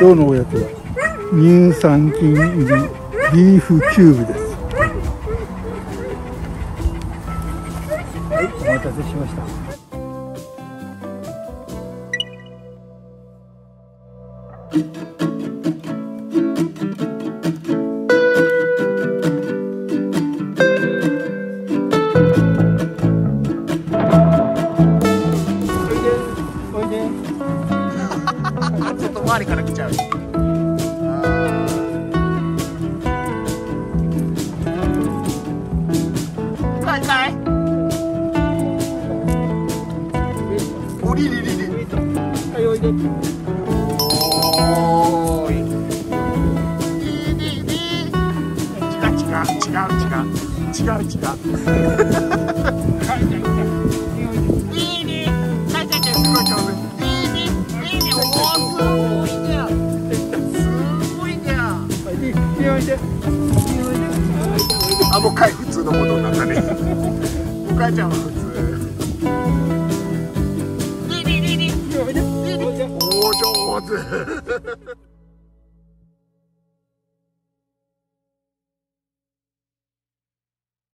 今日のおやつは乳酸菌入りビーフキューブですはいお待たせしましたおいで。外回りから来ちゃう。かいかい？おりりりりはいおいでおーい。りりり違う違う違う違う違う違う いあ、もうかい普通のことになったね。お母ちゃんは普通。お上手。